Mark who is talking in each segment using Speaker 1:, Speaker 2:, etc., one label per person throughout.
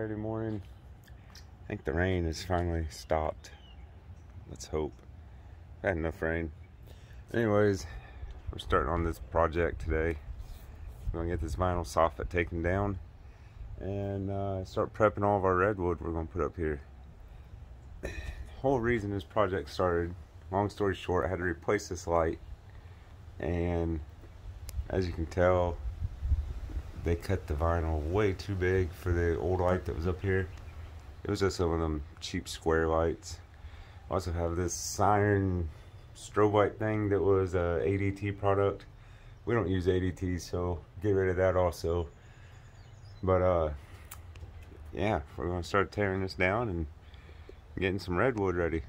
Speaker 1: Saturday morning. I think the rain has finally stopped. Let's hope. Had enough rain. Anyways, we're starting on this project today. We're gonna get this vinyl soffit taken down and uh, start prepping all of our redwood we're gonna put up here. Whole reason this project started, long story short, I had to replace this light and as you can tell they cut the vinyl way too big for the old light that was up here. It was just some of them cheap square lights. Also have this siren strobe light thing that was a ADT product. We don't use ADT, so get rid of that also. But uh, yeah, we're gonna start tearing this down and getting some redwood ready.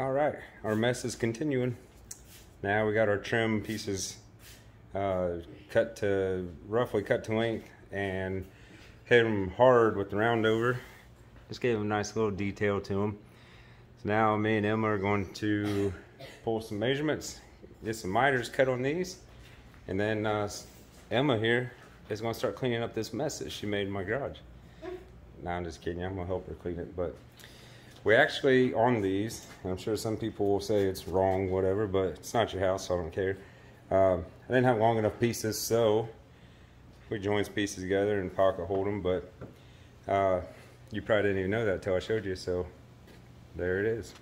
Speaker 1: All right, our mess is continuing. Now we got our trim pieces uh, cut to, roughly cut to length and hit them hard with the round over. Just gave them a nice little detail to them. So now me and Emma are going to pull some measurements, get some miters cut on these, and then uh, Emma here is going to start cleaning up this mess that she made in my garage. No, I'm just kidding. I'm to help her clean it, but we actually, on these, I'm sure some people will say it's wrong, whatever, but it's not your house, so I don't care. Uh, I didn't have long enough pieces, so we joined pieces together and pocket holed them, but uh, you probably didn't even know that until I showed you, so there it is.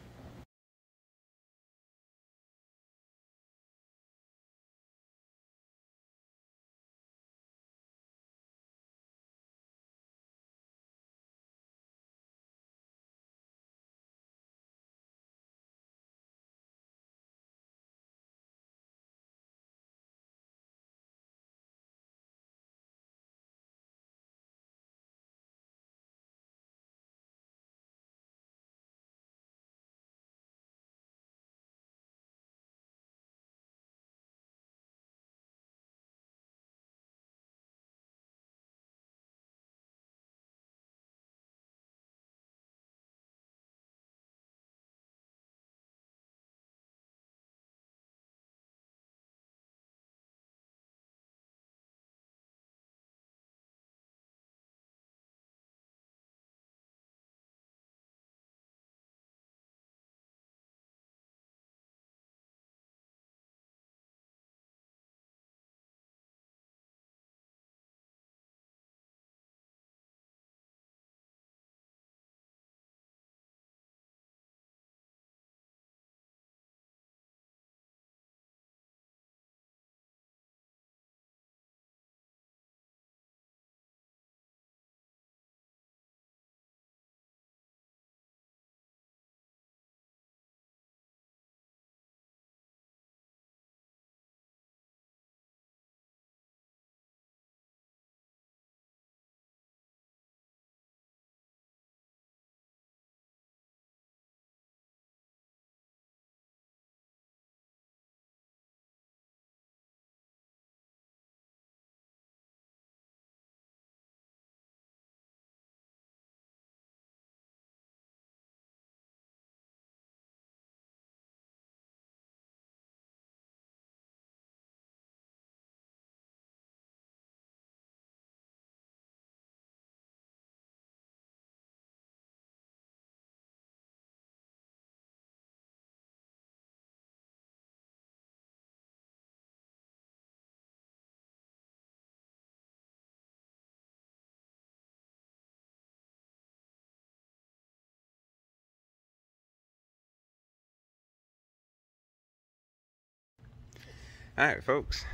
Speaker 1: Alright folks,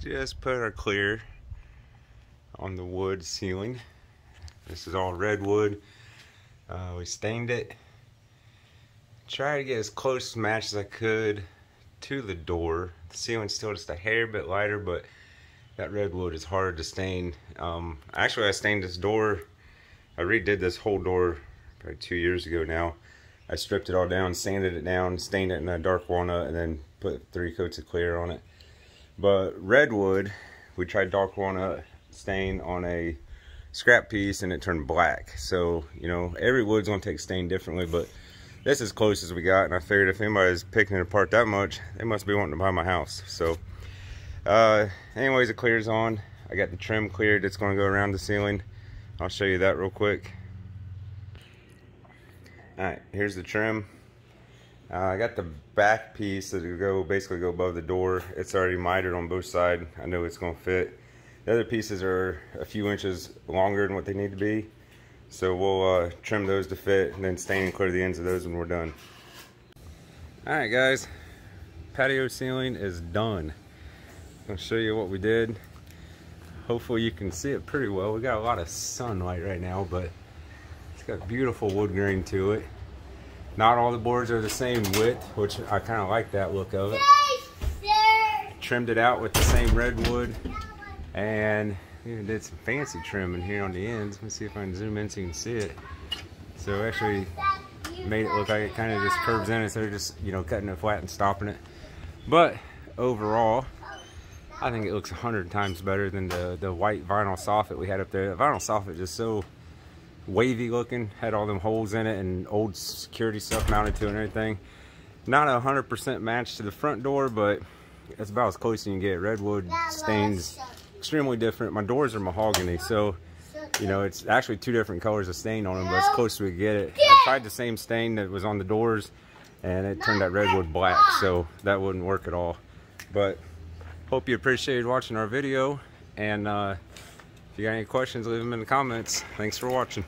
Speaker 1: just put our clear on the wood ceiling. This is all redwood. Uh, we stained it. Try to get as close to match as I could to the door. The ceiling's still just a hair bit lighter, but that redwood is hard to stain. Um, actually, I stained this door. I redid this whole door probably two years ago now. I stripped it all down, sanded it down, stained it in a dark walnut, and then put three coats of clear on it. But redwood, we tried dark walnut stain on a scrap piece and it turned black. So, you know, every wood's gonna take stain differently, but this is close as we got. And I figured if anybody's picking it apart that much, they must be wanting to buy my house. So, uh, anyways, it clears on. I got the trim cleared. It's gonna go around the ceiling. I'll show you that real quick. All right, here's the trim. Uh, I got the back piece that will go basically go above the door. It's already mitered on both sides. I know it's going to fit. The other pieces are a few inches longer than what they need to be. So we'll uh, trim those to fit and then stain and clear the ends of those when we're done. Alright guys, patio ceiling is done. I'll show you what we did. Hopefully you can see it pretty well. We got a lot of sunlight right now, but it's got beautiful wood grain to it. Not all the boards are the same width, which I kind of like that look of it. Trimmed it out with the same redwood and even did some fancy trimming here on the ends. Let me see if I can zoom in so you can see it. So actually made it look like it kind of just curves in instead of just, you know, cutting it flat and stopping it. But overall, I think it looks a hundred times better than the, the white vinyl soffit we had up there. The vinyl soffit just so wavy looking, had all them holes in it and old security stuff mounted to it and everything. Not a hundred percent match to the front door, but it's about as close as you can get. Redwood stains extremely different. My doors are mahogany, so you know it's actually two different colors of stain on them, but it's close as we get it. I tried the same stain that was on the doors, and it turned that redwood black, so that wouldn't work at all. But hope you appreciated watching our video, and uh, if you got any questions, leave them in the comments. Thanks for watching.